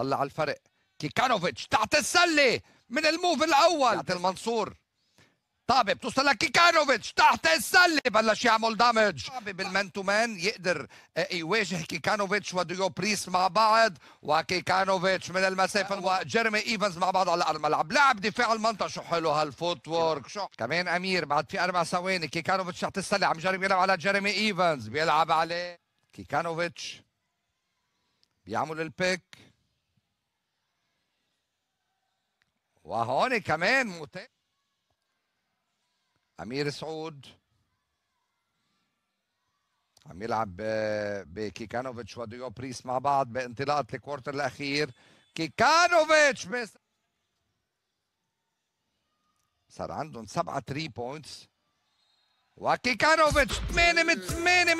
طلع الفرق كيكانوفيتش تحت السلة من ال move الأول. تحت المنصور. طابة بتوصل لكيكانوفيتش تحت السلة. بلش يعمل damage طابة بال man to man يقدر آه، يواجه كيكانوفيتش وديو بريس مع بعض. وكيكانوفيتش من المسافة وجيرمي إيفنز مع بعض على الملعب لعب دفاع المنطقة. شو حلو هال footwork شو؟ كمان أمير بعد في أربع ثواني. كيكانوفيتش تحت السلة. عم جرب يلعب على جيرمي إيفنز. بيلعب عليه كيكانوفيتش. بيعمل ال pick. وهون كمان متابع أمير سعود. عم يلعب بكيكانوفيتش وديو بريس مع بعض بانطلاقة ال quarter الأخير. كيكانوفيتش بس صار عندهم سبعة 3 points وكيكانوفيتش 8 من 8